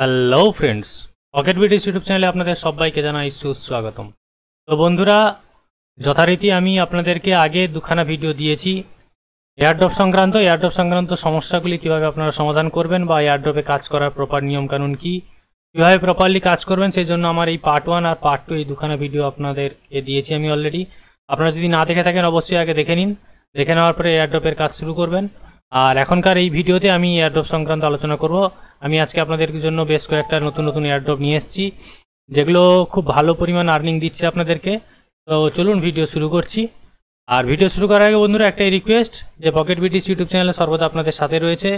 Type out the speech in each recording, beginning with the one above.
Hello friends pocket বিডিস YouTube চ্যানেলে আপনাদের সবাইকে জানাই সুস্বাগতম। তো বন্ধুরা, যথারীতি আমি আপনাদেরকে আগে দুখানা ভিডিও দিয়েছি। এয়ারড্রপ সংক্রান্ত এয়ারড্রপ সংক্রান্ত সমস্যাগুলি কীভাবে আপনারা সমাধান করবেন বা এয়ারড্রপে কাজ করার প্রপার নিয়মকানুন কি, কীভাবে প্রপারলি কাজ করবেন, সেই জন্য আমার এই পার্ট ওয়ান আর পার্ট টু এই দুখানা ভিডিও আপনাদেরকে দিয়েছি আমি অলরেডি আপনারা যদি না দেখে থাকেন, অবশ্যই আগে দেখে নিন। দেখে নেওয়ার পরে এয়ারড্রপের কাজ শুরু করবেন। আর এখনকার এই ভিডিওতে আমি এয়ারড্রপ সংক্রান্ত আলোচনা করব। আমি আজকে আপনাদের জন্য বেশ কয়েকটা নতুন নতুন এয়ারড্রপ নিয়ে এসেছি, যেগুলো খুব ভালো পরিমাণ আর্নিং দিচ্ছে আপনাদেরকে। তো চলুন ভিডিও শুরু করছি। আর ভিডিও শুরু করার আগে বন্ধুরা একটাই রিকোয়েস্ট যে পকেট বিটিস ইউটিউব চ্যানেলে সর্বদা আপনাদের সাথে রয়েছে।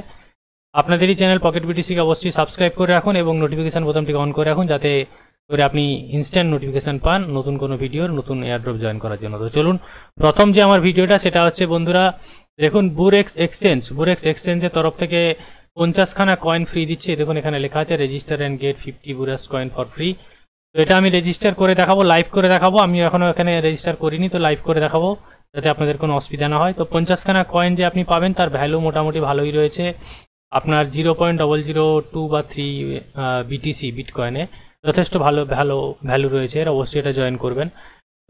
আপনাদেরই চ্যানেল পকেট বিটিসিকে অবশ্যই সাবস্ক্রাইব করে রাখুন এবং নোটিফিকেশান বোতামটিকে অন করে রাখুন, যাতে করে আপনি ইনস্ট্যান্ট নোটিফিকেশান পান নতুন কোনো ভিডিওর নতুন এয়ারড্রপ জয়েন করার জন্য। তো চলুন, প্রথম যে আমার ভিডিওটা সেটা হচ্ছে বন্ধুরা দেখুন বুরেক্স এক্সচেঞ্জ বুরেক্স এক্সচেঞ্জের তরফ থেকে পঞ্চাশখানা কয়েন ফ্রি দিচ্ছে। দেখুন, এখানে লেখা আছে register and get fifty বুরেক্স coin for free তো এটা আমি রেজিস্টার করে দেখাবো লাইভ করে দেখাবো। আমি এখনও এখানে রেজিস্টার করিনি, তো লাইভ করে দেখাবো, যাতে আপনাদের কোনো অসুবিধা না হয়। তো পঞ্চাশখানা কয়েন যে আপনি পাবেন, তার ভ্যালু মোটামুটি ভালোই রয়েছে। আপনার zero point double zero two বা থ্রি বিটিসি বিটকয়েনে যথেষ্ট ভালো ভালো ভ্যালু রয়েছে। এর অবশ্যই এটা জয়েন করবেন।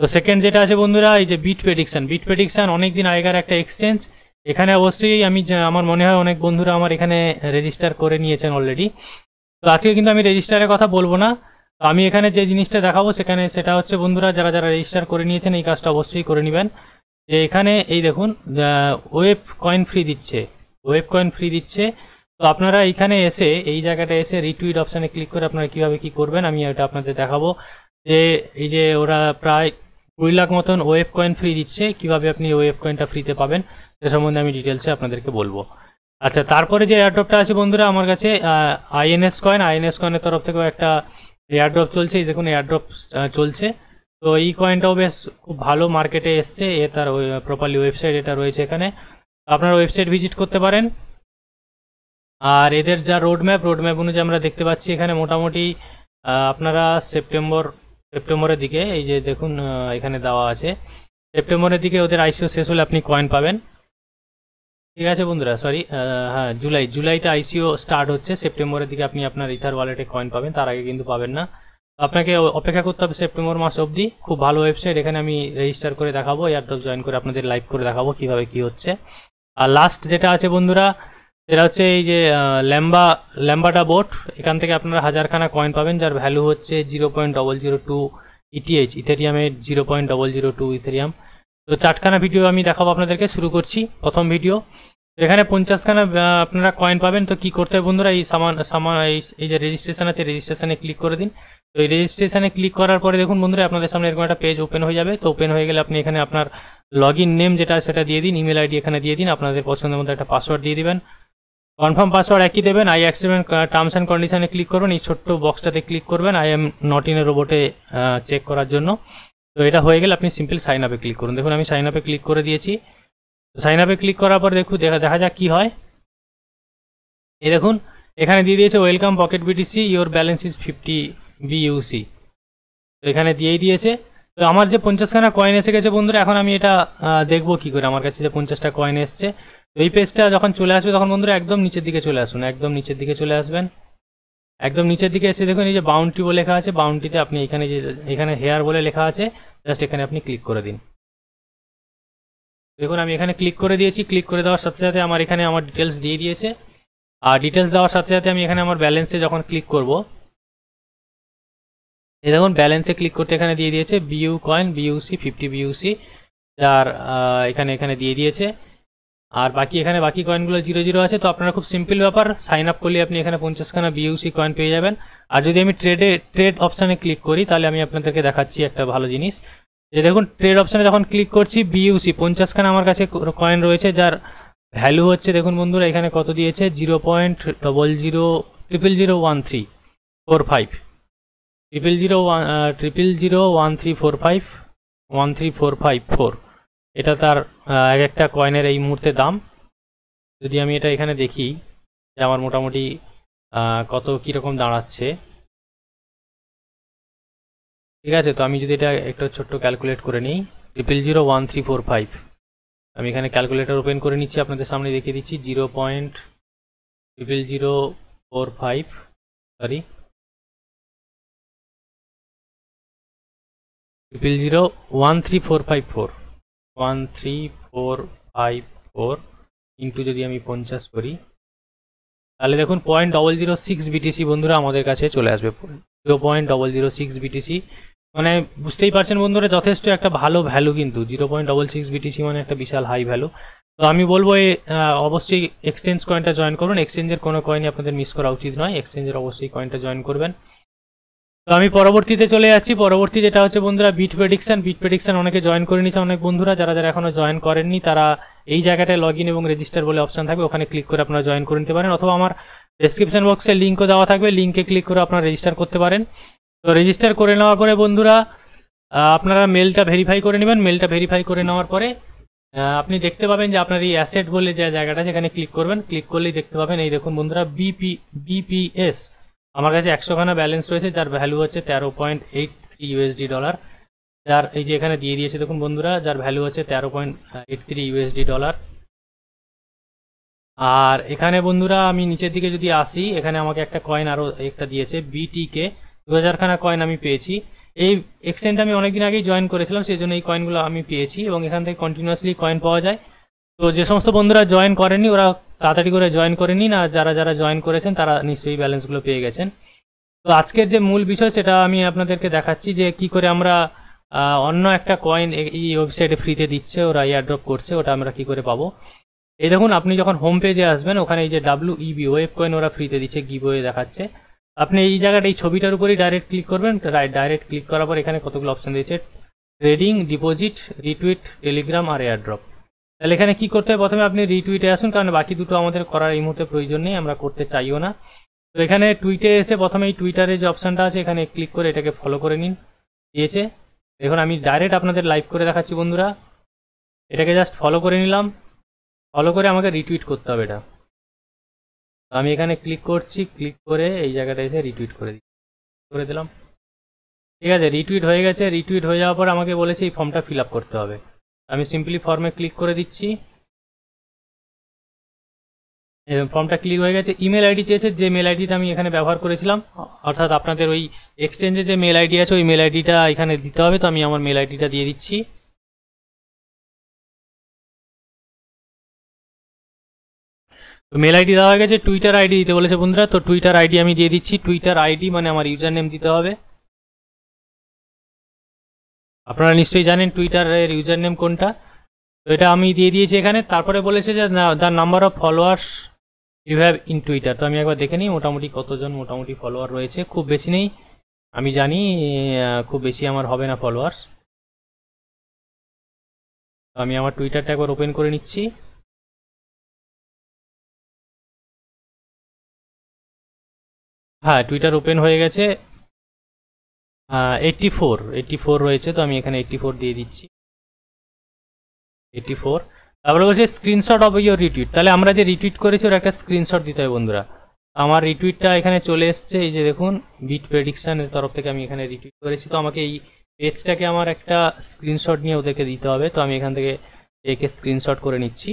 তো সেকেন্ড যেটা আছে বন্ধুরা, এই যে বিট প্রেডিকশন বিট প্রেডিকশন অনেক দিন আগেকার একটা এক্সচেঞ্জ এখানে অবশ্যই আমি আমার মনে হয় অনেক বন্ধুরা আমার এখানে রেজিস্টার করে নিয়েছেন অলরেডি তো আজকে কিন্তু আমি রেজিস্টারের কথা বলব না। আমি এখানে যে জিনিসটা দেখাবো সেখানে সেটা হচ্ছে বন্ধুরা, যারা যারা রেজিস্টার করে নিয়েছেন এই কাজটা অবশ্যই করে নেবেন। যে এখানে এই দেখুন ওয়েব কয়েন ফ্রি দিচ্ছে ওয়েব কয়েন ফ্রি দিচ্ছে। তো আপনারা এইখানে এসে, এই জায়গাটা এসে রিটুইট অপশানে ক্লিক করে আপনারা কীভাবে কী করবেন, আমি এটা আপনাদের দেখাবো। যে এই যে ওরা প্রায় কুড়ি লাখ মতন ওয়েব কয়েন ফ্রি দিচ্ছে। কীভাবে আপনি ওয়েব কয়েনটা ফ্রিতে পাবেন, সে সম্বন্ধে আমি ডিটেলসে আপনাদেরকে বলব। আচ্ছা তারপরে যে এয়ারড্রপটা আছে বন্ধুরা, আমার কাছে আইএনএস কয়েন আইএনএস কয়েনের তরফ থেকেও একটা এয়ারড্রপ চলছে। এই দেখুন এয়ারড্রপ চলছে। তো এই কয়েনটাও বেশ খুব ভালো মার্কেটে এসছে। এ তার প্রপারলি ওয়েবসাইট এটা রয়েছে এখানে। আপনারা ওয়েবসাইট ভিজিট করতে পারেন। আর এদের যা রোডম্যাপ রোডম্যাপ অনুযায়ী আমরা দেখতে পাচ্ছি এখানে মোটামুটি আপনারা সেপ্টেম্বর সেপ্টেম্বরের দিকে, এই যে দেখুন এখানে দেওয়া আছে। সেপ্টেম্বরের দিকে ওদের আইসিও শেষ হলে আপনি কয়েন পাবেন। ঠিক আছে বন্ধুরা সরি হ্যাঁ জুলাই, জুলাইতে আইসিও স্টার্ট হচ্ছে। সেপ্টেম্বরের দিকে আপনি আপনার ইথার ওয়ালেটে কয়েন পাবেন, তার আগে কিন্তু পাবেন না। আপনাকে অপেক্ষা করতে হবে সেপ্টেম্বর মাস অবধি। খুব ভালো ওয়েবসাইট এখানে আমি রেজিস্টার করে দেখাবো। এয়ারড্রপ জয়েন করে আপনাদের লাইভ করে দেখাবো কীভাবে কি হচ্ছে। আর লাস্ট যেটা আছে বন্ধুরা সেটা হচ্ছে এই যে ল্যাম্বা ল্যাম্বাটা বোট। এখান থেকে আপনারা হাজারখানা কয়েন পাবেন, যার ভ্যালু হচ্ছে zero point double zero two ETH ইথেরিয়ামের zero point double zero two ethereum তো চারখানা ভিডিও আমি দেখাবো আপনাদেরকে, শুরু করছি প্রথম ভিডিও এখানে পঞ্চাশখানা আপনারা কয়েন পাবেন। তো কি করতে হবে বন্ধুরা, এই সামান সামান, এই যে রেজিস্ট্রেশন আছে রেজিস্ট্রেশনে ক্লিক করে দিন। তো এই রেজিস্ট্রেশনে ক্লিক করার পরে দেখুন বন্ধুরা, আপনাদের সামনে এরকম একটা পেজ ওপেন হয়ে যাবে। তো ওপেন হয়ে গেলে আপনি এখানে আপনার লগ নেম যেটা, সেটা দিয়ে দিন ইমেল আইডি এখানে দিয়ে দিন। আপনাদের পছন্দের মধ্যে একটা পাসওয়ার্ড দিয়ে দিবেন। কনফার্ম পাসওয়ার্ড একই দেবেন আই অ্যাক্সিডেন্ট টার্মস অ্যান্ড কন্ডিশনে ক্লিক করবেন, এই ছোট্ট বক্সটাতে ক্লিক করবেন I am not in a রোবটে check করার জন্য। তো এটা হয়ে গেলে আপনি সিম্পল সাইন আপে ক্লিক করুন। দেখুন আমি সাইন আপে ক্লিক করে দিয়েছি। সাইন আপে ক্লিক করার পর দেখুন, দেখা দেখা যাক কী হয়। এই দেখুন, এখানে দিয়ে দিয়েছে welcome pocket BTC your balance is fifty BUC তো এখানে দিয়েই দিয়েছে। তো আমার যে পঞ্চাশখানা কয়েন এসে গেছে বন্ধুরা, এখন আমি এটা দেখব কী করে। আমার কাছে যে পঞ্চাশটা কয়েন এসছে এই পেজটা যখন চলে আসবে, তখন বন্ধুরা একদম নিচের দিকে চলে আসুন, একদম নিচের দিকে চলে আসবেন। একদম নিচের দিকে এসে দেখুন, এই যে বাউন্টি বলে লেখা আছে বাউন্টিতে আপনি এখানে যে, এখানে হেয়ার বলে লেখা আছে জাস্ট এখানে আপনি ক্লিক করে দিন। দেখুন, আমি এখানে ক্লিক করে দিয়েছি ক্লিক করে দেওয়ার সাথে সাথে আমার এখানে আমার ডিটেলস দিয়ে দিয়েছে। আর ডিটেলস দেওয়ার সাথে সাথে আমি এখানে আমার ব্যালেন্সে যখন ক্লিক করব, এই দেখুন ব্যালেন্সে ক্লিক করতে এখানে দিয়ে দিয়েছে BU coin BUC fifty BUC যার এখানে এখানে দিয়ে দিয়েছে। আর বাকি এখানে বাকি কয়েনগুলো জিরো জিরো আছে, তো আপনারা খুব সিম্পল ব্যাপার সাইন আপ করলে আপনি এখানে পঞ্চাশখানা বিইউসি কয়েন পেয়ে যাবেন। আর যদি আমি ট্রেডে ট্রেড অপশানে ক্লিক করি, তাহলে আমি আপনাদেরকে দেখাচ্ছি একটা ভালো জিনিস। যে দেখুন ট্রেড অপশানে যখন ক্লিক করছি বিইউসি পঞ্চাশখানা আমার কাছে কয়েন রয়েছে, যার ভ্যালু হচ্ছে, দেখুন বন্ধুরা, এখানে কত দিয়েছে? Zero point double zero triple zero one three four five triple zero one triple zero one three four five one three four five four এটা তার এক একটা কয়েনের এই মুহূর্তে দাম। যদি আমি এটা এখানে দেখি, যে আমার মোটামুটি কত কীরকম দাঁড়াচ্ছে। ঠিক আছে, তো আমি যদি এটা একটা ছোট্ট ক্যালকুলেট করে নিই triple zero one three four five আমি এখানে ক্যালকুলেটার ওপেন করে নিচ্ছি, আপনাদের সামনে দেখিয়ে দিচ্ছি zero point triple zero four five sorry triple zero one three four five four one three four five four into যদি আমি পঞ্চাশ করি, তাহলে দেখুন point double zero six BTC বন্ধুরা আমাদের কাছে চলে আসবে। Zero point double zero six BTC মানে বুঝতেই পারছেন বন্ধুরা যথেষ্ট একটা ভালো ভ্যালু কিন্তু। Zero point double six BTC মানে একটা বিশাল হাই ভ্যালু তো আমি বলব অবশ্যই এক্সচেঞ্জ কয়েনটা জয়েন করুন। এক্সচেঞ্জের কোনো কয়েনই আপনাদের মিস করা উচিত নয়। এক্সচেঞ্জের অবশ্যই কয়েনটা জয়েন করবেন। তো আমি পরবর্তীতে চলে যাচ্ছি। পরবর্তী যেটা হচ্ছে বন্ধুরা বিট প্রেডিকশন বিট প্রেডিকশন অনেকে জয়েন করে নিচ্ছে অনেক বন্ধুরা। যারা যারা এখনও জয়েন করেননি, তারা এই জায়গাটায় লগ ইন এবং রেজিস্টার বলে অপশন থাকবে। ওখানে ক্লিক করে আপনারা জয়েন করে নিতে পারেন। অথবা আমার ডেসক্রিপশন বক্সে লিঙ্কও দেওয়া থাকবে। লিঙ্কে ক্লিক করে আপনারা রেজিস্টার করতে পারেন। তো রেজিস্টার করে নেওয়ার পরে বন্ধুরা আপনারা মেলটা ভেরিফাই করে নেবেন। মেলটা ভেরিফাই করে নেওয়ার পরে আপনি দেখতে পাবেন যে আপনার এই অ্যাসেট বলে যে জায়গাটা সেখানে ক্লিক করবেন। ক্লিক করলেই দেখতে পাবেন, এই দেখুন বন্ধুরা বিপি বিপিএস আমার কাছে একশোখানা ব্যালেন্স রয়েছে, যার ভ্যালু হচ্ছে তেরো point eight three USD dollar যার এই যে এখানে দিয়ে দিয়েছে, দেখুন বন্ধুরা, যার ভ্যালু হচ্ছে তেরো point eight three USD dollar আর এখানে বন্ধুরা, আমি নিচের দিকে যদি আসি, এখানে আমাকে একটা কয়েন আরও একটা দিয়েছে বিটিকে দু হাজারখানা কয়েন আমি পেয়েছি। এই এক্সচেঞ্জ আমি অনেকদিন আগেই জয়েন করেছিলাম, সেই জন্য এই কয়েনগুলো আমি পেয়েছি এবং এখান থেকে কন্টিনিউয়াসলি কয়েন পাওয়া যায়। তো যে সমস্ত বন্ধুরা জয়েন করেনি, ওরা তাড়াতাড়ি করে জয়েন করেনি না যারা যারা জয়েন করেছেন, তারা নিশ্চয়ই ব্যালেন্সগুলো পেয়ে গেছেন। তো আজকের যে মূল বিষয়, সেটা আমি আপনাদেরকে দেখাচ্ছি যে কি করে আমরা অন্য একটা কয়েন এই ওয়েবসাইটে ফ্রিতে দিচ্ছে, ওরা এয়ারড্রপ করছে, ওটা আমরা কি করে পাবো? এই দেখুন, আপনি যখন হোম পেজে আসবেন, ওখানে এই যে ডাব্লিউ ইবি ওয়েব কয়েন ওরা ফ্রিতে দিচ্ছে গিভওয়ে দেখাচ্ছে। আপনি এই জায়গাটা, এই ছবিটার উপরেই ডাইরেক্ট ক্লিক করবেন ডাইরেক্ট ক্লিক করার পর এখানে কতগুলো অপশন দিয়েছে ট্রেডিং ডিপোজিট রিটুইট টেলিগ্রাম আর এয়ারড্রপ তাহলে এখানে কি করতে হবে? প্রথমে আপনি রিটুইটে আসুন, কারণ বাকি দুটো আমাদের করার এই মুহূর্তে প্রয়োজন নেই, আমরা করতে চাইও না। তো এখানে টুইটে এসে প্রথমে এই টুইটারে যে অপশানটা আছে, এখানে ক্লিক করে এটাকে ফলো করে নিন। দিয়েছে। দেখুন, আমি ডাইরেক্ট আপনাদের লাইভ করে দেখাচ্ছি, বন্ধুরা। এটাকে জাস্ট ফলো করে নিলাম। ফলো করে আমাকে রিটুইট করতে হবে এটা। আমি এখানে ক্লিক করছি ক্লিক করে এই জায়গাটা এসে রিটুইট করে দিই করে দিলাম। ঠিক আছে রিটুইট হয়ে গেছে। রিটুইট হয়ে যাওয়ার পর আমাকে বলেছে এই ফর্মটা ফিল করতে হবে। আমি সিম্পলি ফর্মে ক্লিক করে দিচ্ছি। ফর্মটা ক্লিক হয়ে গেছে। ইমেল আইডি চেয়েছে, যে মেল আইডিটা আমি এখানে ব্যবহার করেছিলাম, অর্থাৎ আপনাদের ওই এক্সচেঞ্জে যে মেল আইডি আছে, ওই মেল আইডিটা এখানে দিতে হবে, তো আমি আমার মেল আইডিটা দিয়ে দিচ্ছি। তো মেল আইডি দেওয়া হয়ে গেছে টুইটার আইডি দিতে বলেছে বন্ধুরা, তো টুইটার আইডি আমি দিয়ে দিচ্ছি। টুইটার আইডি মানে আমার ইউজার নেম দিতে হবে। আপনারা নিশ্চয়ই জানেন টুইটারের ইউজার নেম কোনটা? তো এটা আমি দিয়ে দিয়েছি এখানে। তারপরে বলেছে যে the number of followers you have in Twitter তো আমি একবার দেখে নিই মোটামুটি কতজন মোটামুটি ফলোয়ার রয়েছে। খুব বেশি নেই। আমি জানি খুব বেশি আমার হবে না ফলোয়ার্স তো আমি আমার টুইটারটা একবার ওপেন করে নিচ্ছি। হ্যাঁ টুইটার ওপেন হয়ে গেছে। এইটটি ফোর এইটটি ফোর রয়েছে, তো আমি এখানে এইটটি ফোর দিয়ে দিচ্ছি। এইটটি ফোর তারপরে বলছে স্ক্রিনশট অফ ইউর রিটুইট তাহলে আমরা যে রিটুইট করেছি, ওর একটা স্ক্রিনশট দিতে হবে বন্ধুরা। আমার রিটুইটটা এখানে চলে এসছে, এই যে দেখুন বিট প্রেডিকশানের তরফ থেকে আমি এখানে রিটুইট করেছি। তো আমাকে এই পেজটাকে আমার একটা স্ক্রিনশট নিয়ে ওদেরকে দিতে হবে। তো আমি এখান থেকে একে স্ক্রিনশট করে নিচ্ছি।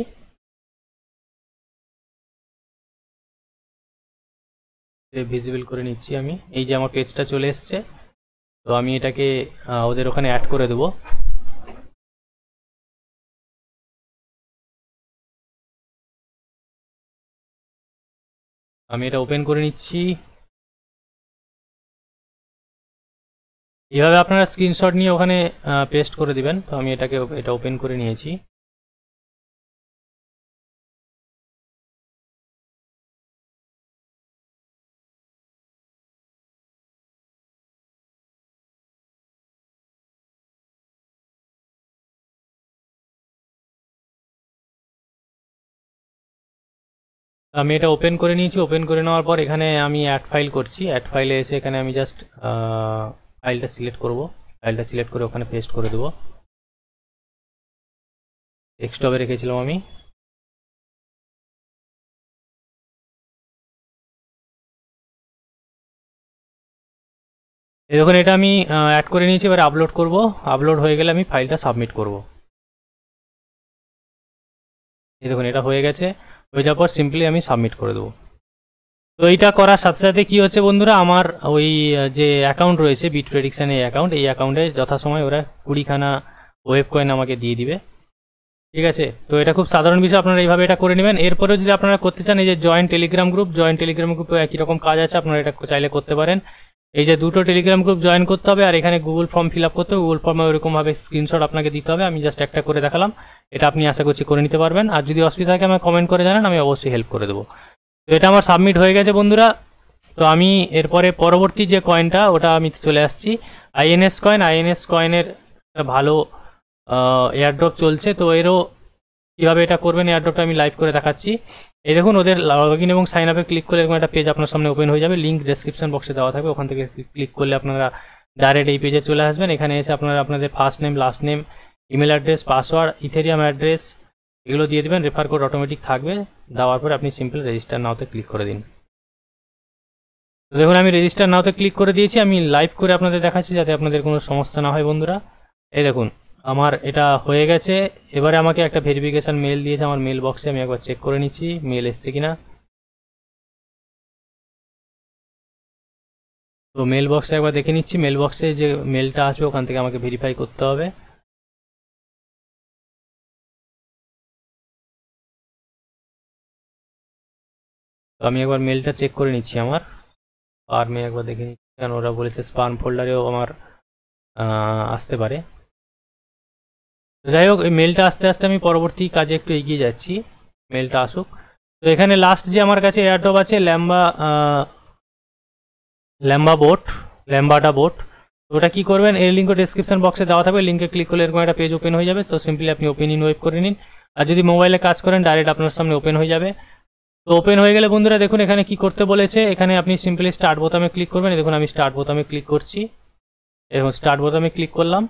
ভিজিবল করে নিচ্ছি আমি। এই যে আমার পেজটা চলে এসছে। তো আমি এটাকে ওদের ওখানে অ্যাড করে দেবো। আমি এটা ওপেন করে নিচ্ছি। এভাবে আপনারা স্ক্রিনশট নিয়ে ওখানে পেস্ট করে দিবেন। তো আমি এটাকে, এটা ওপেন করে নিয়েছি। আমি এটা ওপেন করে নিয়েছি। ওপেন করে নেওয়ার পর এখানে আমি অ্যাড ফাইল করছি। অ্যাড ফাইলে এসে এখানে আমি জাস্ট ফাইলটা সিলেক্ট করব। ফাইলটা সিলেক্ট করে ওখানে পেস্ট করে দেবো। ডেস্কটপে রেখেছিলাম আমি। দেখুন, এটা আমি অ্যাড করে নিয়েছি। এবার আপলোড করব। আপলোড হয়ে গেলে আমি ফাইলটা সাবমিট করব। দেখুন, এটা হয়ে গেছে। হয়ে যাওয়ার পর সিম্পলি আমি সাবমিট করে দেবো। তো এইটা করার সাথে সাথে কি হচ্ছে বন্ধুরা, আমার ওই যে অ্যাকাউন্ট রয়েছে বিট প্রেডিকশন এই অ্যাকাউন্ট এই অ্যাকাউন্টে যথাসময় ওরা কুড়িখানা ওয়েব কয়েন আমাকে দিয়ে দিবে। ঠিক আছে? তো এটা খুব সাধারণ বিষয়, আপনারা এইভাবে এটা করে নেবেন। এরপরেও যদি আপনারা করতে চান, এই যে join telegram group join telegram গ্রুপে একই রকম কাজ আছে, আপনারা এটা চাইলে করতে পারেন। এই যে দুটো টেলিগ্রাম গ্রুপ জয়েন করতে হবে আর এখানে গুগল ফর্ম ফিল আপ করতে হবে। গুগল ফর্মে ওরকমভাবে স্ক্রিনশট আপনাকে দিতে হবে। আমি জাস্ট একটা করে দেখালাম। এটা আপনি আশা করছি করে নিতে পারবেন। আর যদি অসুবিধা থাকে আমাকে কমেন্ট করে জানান, আমি অবশ্যই হেল্প করে দেবো। তো এটা আমার সাবমিট হয়ে গেছে বন্ধুরা। তো আমি এরপরে পরবর্তী যে কয়েনটা ওটা আমি চলে আসছি। আইএনএস কয়েন আইএনএস কয়েনের একটা ভালো এয়ারড্রপ চলছে। তো এরও কীভাবে এটা করবেন এয়ারড্রপটা আমি লাইভ করে দেখাচ্ছি। এই দেখুন, ওদের লগ ইন এবং সাইন আপে ক্লিক করলে এরকম একটা পেজ আপনার সামনে ওপেন হয়ে যাবে। লিঙ্ক ডেসক্রিপশন বক্সে দেওয়া থাকবে। ওখান থেকে ক্লিক করলে আপনারা ডাইরেক্ট এই পেজে চলে আসবেন। এখানে এসে আপনারা আপনাদের first name last name email address password ethereum address এগুলো দিয়ে দেবেন। রেফার কোড অটোমেটিক থাকবে। দেওয়ার পরে আপনি সিম্পল রেজিস্টার নাওতে ক্লিক করে দিন। তো দেখুন, আমি রেজিস্টার নাওতে ক্লিক করে দিয়েছি। আমি লাইভ করে আপনাদের দেখাচ্ছি যাতে আপনাদের কোনো সমস্যা না হয়, বন্ধুরা। এই দেখুন আমার এটা হয়ে গেছে। এবারে আমাকে একটা ভেরিফিকেশন মেল দিয়েছে, আমার মেল বক্সে আমি একবার চেক করে নিচ্ছি মেল এসছে কিনা। তো মেল বক্সে একবার দেখে নিচ্ছি মেল বক্সে যে মেলটা আসবে ওখান থেকে আমাকে ভেরিফাই করতে হবে। তো আমি একবার মেলটা চেক করে নিচ্ছি আমার। আর আমি একবার দেখে নিচ্ছি, কারণ ওরা বলেছে স্পান ফোল্ডারেও আমার আসতে পারে। যাই হোক, এই মেলটা আস্তে আস্তে আমি পরবর্তী কাজে একটু এগিয়ে যাচ্ছি। মেলটা আসুক। তো এখানে লাস্ট যে আমার কাছে এয়ারড্রপ আছে ল্যাম্বা ল্যাম্বা বোট ল্যাম্বাটা বোট তো ওটা কি করবেন? এর লিঙ্ক ডেসক্রিপশন বক্সে দেওয়া থাকবে। লিঙ্কে ক্লিক করলে এরকম একটা পেজ ওপেন হয়ে যাবে। তো সিম্পলি আপনি ওপেন ইন ওয়েব করে নিন। আর যদি মোবাইলে কাজ করেন ডাইরেক্ট আপনার সামনে ওপেন হয়ে যাবে। তো ওপেন হয়ে গেলে বন্ধুরা দেখুন, এখানে কি করতে বলেছে? এখানে আপনি সিম্পলি স্টার্ট বোতামে ক্লিক করবেন। দেখুন, আমি স্টার্ট বোতামে ক্লিক করছি। এবং স্টার্ট বোতামে ক্লিক করলাম।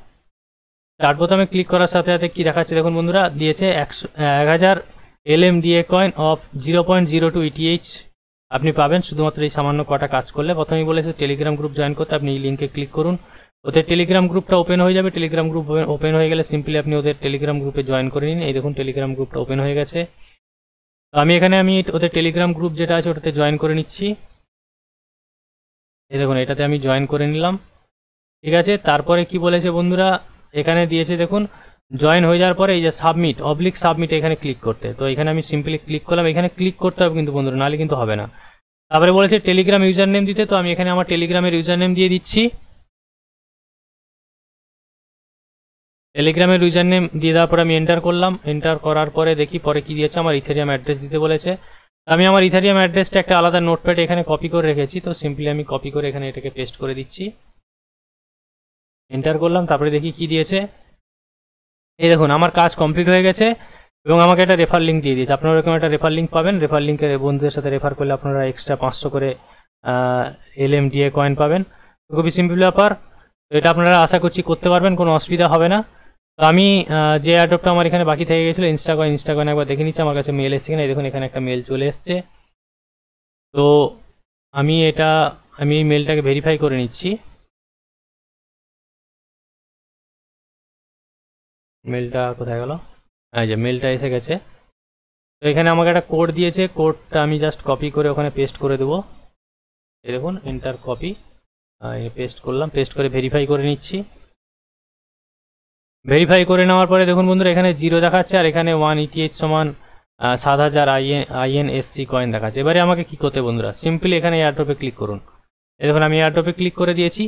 স্টার্ট বোতামে ক্লিক করার সাথে সাথে কি দেখাচ্ছে দেখুন বন্ধুরা, দিয়েছে একশো এক হাজার L M coin of zero point zero two আপনি পাবেন শুধুমাত্র এই সামান্য কটা কাজ করলে। প্রথমেই বলেছে টেলিগ্রাম গ্রুপ জয়েন করতে, আপনি এই লিঙ্কে ক্লিক করুন। ওদের টেলিগ্রাম গ্রুপটা ওপেন হয়ে যাবে। টেলিগ্রাম গ্রুপ ওপেন হয়ে গেলে সিম্পলি আপনি ওদের টেলিগ্রাম গ্রুপে জয়েন করে নিন। এই দেখুন টেলিগ্রাম গ্রুপটা ওপেন হয়ে গেছে। তো আমি এখানে, আমি ওদের টেলিগ্রাম গ্রুপ যেটা আছে, ওটাতে জয়েন করে নিচ্ছি। এই দেখুন, এটাতে আমি জয়েন করে নিলাম। ঠিক আছে? তারপরে কি বলেছে বন্ধুরা? এখানে দিয়েছে দেখুন জয়েন হয়ে যাওয়ার পরে এই যে সাবমিট অবলিক সাবমিট এখানে ক্লিক করতে। তো এখানে আমি সিম্পলি ক্লিক করলাম, এখানে ক্লিক করতে হবে কিন্তু বন্ধুরা, নাহলে কিন্তু হবে না। তারপরে বলেছে টেলিগ্রাম ইউজার নেম দিতে, তো আমি এখানে আমার টেলিগ্রামের ইউজার নেম দিয়ে দিচ্ছি। টেলিগ্রামের ইউজার নেম দিয়ে দেওয়ার পরে আমি এন্টার করলাম। এন্টার করার পরে দেখি পরে কি দিয়েছে, আমার ইথেরিয়াম অ্যাড্রেস দিতে বলেছে। আমি আমার ইথেরিয়াম অ্যাড্রেসটা একটা আলাদা নোটপ্যাড এখানে কপি করে রেখেছি, তো সিম্পলি আমি কপি করে এখানে এটাকে পেস্ট করে দিচ্ছি। এন্টার করলাম, তারপরে দেখি কি দিয়েছে। এই দেখুন, আমার কাজ কমপ্লিট হয়ে গেছে এবং আমাকে একটা রেফার লিঙ্ক দিয়ে দিয়েছে। আপনারা এরকম একটা রেফার লিঙ্ক পাবেন। রেফার লিঙ্কে বন্ধুদের সাথে রেফার করলে আপনারা এক্সট্রা পাঁচশো করে এল এম ডিএ কয়েন পাবেন। খুবই সিম্পল ব্যাপার। তো এটা আপনারা আশা করছি করতে পারবেন, কোনো অসুবিধা হবে না। তো আমি যে অ্যাডপটা আমার এখানে বাকি থেকে গেছিল ইনস্টাগ্রাম ইনস্টাগ্রাম একবার দেখে নিচ্ছি, আমার কাছে মেল এসছে কিনা। দেখুন, এখানে একটা মেল চলে এসছে। তো আমি এটা, আমি এই মেলটাকে ভেরিফাই করে নিচ্ছি। মেলটা কোথায় গেল? এই যে মেলটা এসে গেছে। তো এখানে আমাকে একটা কোড দিয়েছে। কোডটা আমি জাস্ট কপি করে ওখানে পেস্ট করে দেবো। এই দেখুন এন্টার কপি পেস্ট করলাম। পেস্ট করে ভেরিফাই করে নিচ্ছি। ভেরিফাই করে নেওয়ার পরে দেখুন বন্ধুরা, এখানে জিরো দেখাচ্ছে আর এখানে ওয়ান ইটিএইচ সমান সাত হাজার আইএন আইএন এসসি কয়েন দেখাচ্ছে। এবারে আমাকে কি করতে বন্ধুরা? সিম্পলি এখানে এয়ারড্রপে ক্লিক করুন। এই দেখুন, আমি এয়ারড্রপে ক্লিক করে দিয়েছি।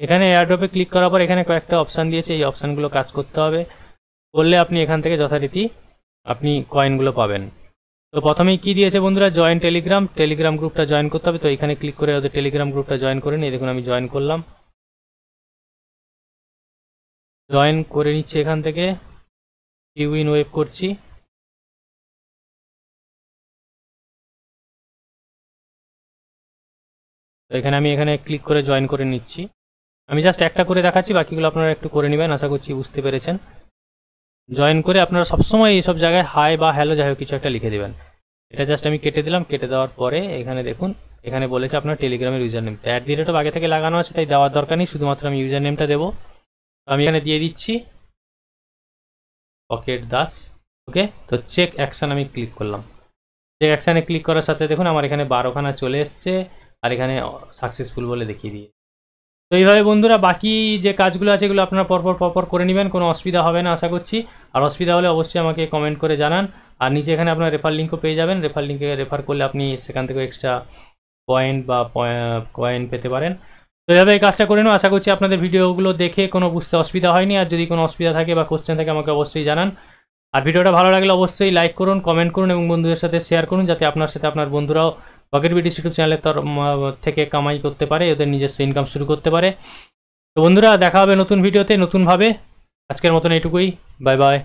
এখানে এয়ারড্রপে ক্লিক করার পর এখানে কয়েকটা অপশান দিয়েছে, এই অপশানগুলো কাজ করতে হবে। করলে আপনি এখান থেকে যথারীতি আপনি কয়েনগুলো পাবেন। তো প্রথমেই কি দিয়েছে বন্ধুরা? জয়েন টেলিগ্রাম টেলিগ্রাম গ্রুপটা জয়েন করতে হবে। তো এখানে ক্লিক করে ওদের টেলিগ্রাম গ্রুপটা জয়েন করে নিই দেখুন আমি জয়েন করলাম। জয়েন করে নিচ্ছি এখান থেকে। ইউইন ওয়েব করছি। তো এখানে আমি এখানে ক্লিক করে জয়েন করে নিচ্ছি। আমি জাস্ট একটা করে দেখাচ্ছি, বাকিগুলো আপনারা একটু করে নেবেন, আশা করছি বুঝতে পেরেছেন। জয়েন করে আপনারা সবসময় এইসব জায়গায় হাই বা হ্যালো যাই কিছু একটা লিখে দেবেন। এটা জাস্ট আমি কেটে দিলাম, কেটে দেওয়ার পরে এখানে দেখুন, এখানে বলেছে আপনার টেলিগ্রামের ইউজার নেম অ্যাট দি রেটও আগে থেকে লাগানো আছে, তাই দেওয়ার দরকার নেই, শুধুমাত্র আমি ইউজার নেমটা দেবো আমি এখানে দিয়ে দিচ্ছি পকেট দাস ওকে তো চেক অ্যাকশান আমি ক্লিক করলাম। চেক অ্যাকশানে ক্লিক করার সাথে দেখুন, আমার এখানে বারোখানা চলে এসছে, আর এখানে সাকসেসফুল বলে দেখিয়ে দিয়ে তো এইভাবে বন্ধুরা বাকি যে কাজগুলো আছে এগুলো আপনারা পরপর পরপর করে নেবেন, কোনো অসুবিধা হবে না আশা করছি। আর অসুবিধা হলে অবশ্যই আমাকে কমেন্ট করে জানান। আর নিচে এখানে আপনার রেফার লিঙ্কও পেয়ে যাবেন। রেফার লিঙ্কে রেফার করলে আপনি সেখান থেকে এক্সট্রা পয়েন্ট বা কয়েন পেতে পারেন। তো এভাবে এই কাজটা করে নেব আশা করছি আপনাদের ভিডিওগুলো দেখে কোনো বুঝতে অসুবিধা হয়নি। আর যদি কোনো অসুবিধা থাকে বা কোশ্চেন থাকে আমাকে অবশ্যই জানান। আর ভিডিওটা ভালো লাগলে অবশ্যই লাইক করুন কমেন্ট করুন এবং বন্ধুদের সাথে শেয়ার করুন, যাতে আপনার সাথে আপনার বন্ধুরাও পকেট বিডিস ইউটিউব চ্যানেলের তর থেকে কামাই করতে পারে ওদের নিজস্ব ইনকাম শুরু করতে পারে। তো বন্ধুরা, দেখা হবে নতুন ভিডিওতে নতুনভাবে। আজকের মতন এইটুকুই। Bye bye